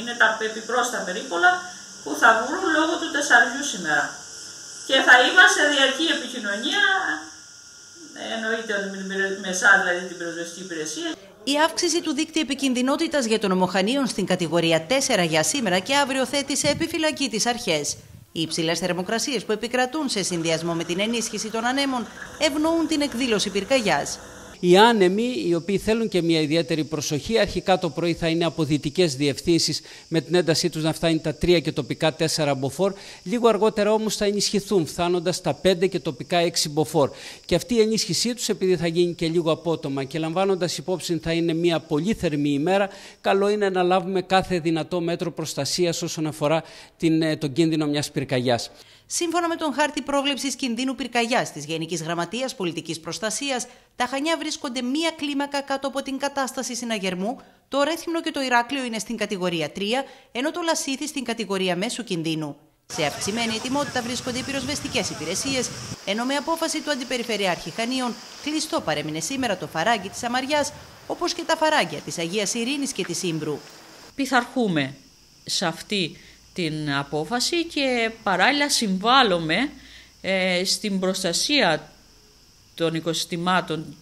Είναι τα επιπρόσθετα περίπολα που θα βρουν λόγω του τεσσαριού σήμερα. Και θα είμαστε διαρκή επικοινωνία, εννοείται με εσά δηλαδή την πυροσβεστική υπηρεσία. Η αύξηση του δίκτυου επικινδυνότητας για των ομοχανίων στην κατηγορία 4 για σήμερα και αύριο θέτει σε επιφυλακή τις αρχές. Οι υψηλές θερμοκρασίες που επικρατούν σε συνδυασμό με την ενίσχυση των ανέμων ευνοούν την εκδήλωση πυρκαγιάς. Οι άνεμοι, οι οποίοι θέλουν και μια ιδιαίτερη προσοχή, αρχικά το πρωί θα είναι από δυτικές διευθύνσεις με την έντασή τους να φτάνει τα 3 και τοπικά 4 μποφόρ. Λίγο αργότερα όμως θα ενισχυθούν, φτάνοντας τα 5 και τοπικά 6 μποφόρ. Και αυτή η ενίσχυσή τους, επειδή θα γίνει και λίγο απότομα και λαμβάνοντας υπόψη θα είναι μια πολύ θερμή ημέρα, καλό είναι να λάβουμε κάθε δυνατό μέτρο προστασίας όσον αφορά την, ε, τον κίνδυνο μιας πυρκαγιάς. Σύμφωνα με τον χάρτη πρόβλεψης κινδύνου πυρκαγιάς της Γενικής Γραμματείας Πολιτικής Προστασίας, τα Χανιά βρίσκονται μία κλίμακα κάτω από την κατάσταση συναγερμού, το Ρέθυμνο και το Ηράκλειο είναι στην κατηγορία 3, ενώ το Λασίθι στην κατηγορία μέσου κινδύνου. Σε αυξημένη ετοιμότητα βρίσκονται οι πυροσβεστικές υπηρεσίες, ενώ με απόφαση του Αντιπεριφερειάρχη Χανίων κλειστό παρέμεινε σήμερα το φαράγγι της Αμαριάς, όπως και τα φαράγγια της Αγίας Ειρήνης και της Ήμπρου. Πειθαρχούμε σε αυτή την απόφαση και παράλληλα συμβάλλουμε ε, στην προστασία των οικοσυστημάτων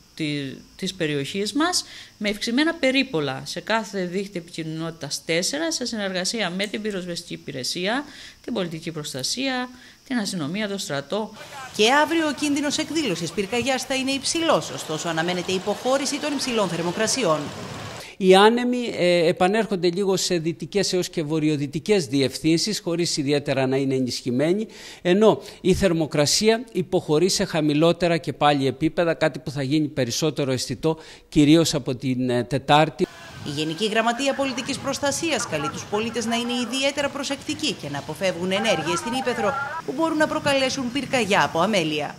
της περιοχής μας με ευξημένα περίπολα σε κάθε δίχτυ επικοινωνότητας 4 σε συνεργασία με την πυροσβεστική υπηρεσία, την πολιτική προστασία, την αστυνομία, το στρατό. Και αύριο ο κίνδυνος εκδήλωσης πυρκαγιάς θα είναι υψηλός, ωστόσο αναμένεται υποχώρηση των υψηλών θερμοκρασιών. Οι άνεμοι ε, επανέρχονται λίγο σε δυτικές έως και βορειοδυτικές διευθύνσεις, χωρίς ιδιαίτερα να είναι ενισχυμένοι, ενώ η θερμοκρασία υποχωρεί σε χαμηλότερα και πάλι επίπεδα, κάτι που θα γίνει περισσότερο αισθητό κυρίως από την ε, Τετάρτη. Η Γενική Γραμματεία Πολιτικής Προστασίας καλεί τους πολίτες να είναι ιδιαίτερα προσεκτικοί και να αποφεύγουν ενέργειες στην Ήπεθρο που μπορούν να προκαλέσουν πυρκαγιά από αμέλεια.